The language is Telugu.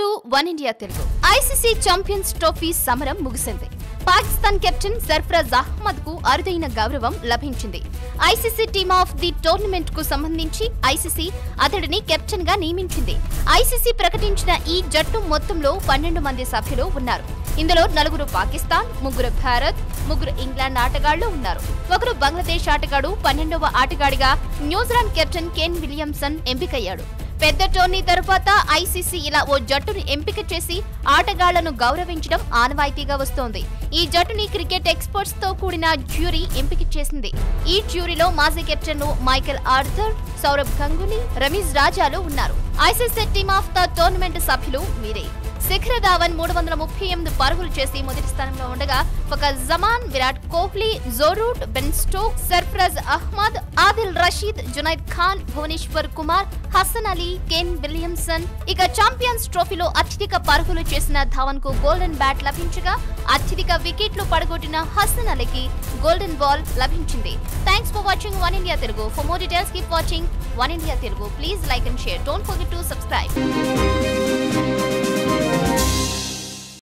To One India Telugu ICC Champions Trophy సమరం ముగిసింది. పాకిస్తాన్ కెప్టెన్ సర్ఫరాజ్ అహ్మద్కు అరుదైన గౌరవం లభించింది. ఐసీసీ టీమ్ ఆఫ్ ది టోర్నమెంట్కు సంబంధించి ఐసీసీ అతడిని కెప్టెన్గా నియమించింది. ఐసీసీ ప్రకటించిన ఈ జట్టు మొత్తంలో పన్నెండు మంది సభ్యులు ఉన్నారు. ఇందులో నలుగురు పాకిస్తాన్ ముగ్గురు భారత్ ముగ్గురు ఇంగ్లాండ్ ఆటగాళ్ళు ఉన్నారు. ఒకరు బంగ్లాదేశ్ ఆటగాడు పన్నెండవ ఆటగాడిగా New Zealand captain Kane Williamson ఎంపికయ్యాడు. పెద్ద టోర్నీ తరువాత ఐసీసీ ఇలా ఓ జట్టును ఎంపిక చేసి ఆటగాళ్ళను గౌరవించడం ఆనవాయితీగా వస్తోంది. ఈ జట్టుని క్రికెట్ ఎక్స్పర్ట్స్తో కూడిన జ్యూరీ ఎంపిక చేసింది. ఈ జ్యూరీలో మాజీ captain Michael Arthur Sourav Ganguly Ramiz రాజాలు ఉన్నారు. ICC team of the tournament సభ్యులు మీరే. శిఖర్ ధావన్ మూడు వందల ముప్పై ఎనిమిది పరుగులు చేసి మొదటి స్థానంలో ఉండగా ఒక Zaman Virat Kohli Joe Root Ben Stoke Sarfaraz Ahmed Adil Rashid Junaid Khan Bhuvneshwar Kumar Hasan Ali Kane Williamson. ఇక ఛాంపియన్స్ ట్రోఫీలో అత్యధిక పరుగులు చేసిన ధావన్కు గోల్డెన్ బ్యాట్ లభించగా అత్యధిక వికెట్లు పడగొట్టిన హసన్ అలీకి గోల్డెన్ బాల్ లభించింది. Thanks for watching One India Telugu for more details keep watching One India Telugu please like and share don't forget to subscribe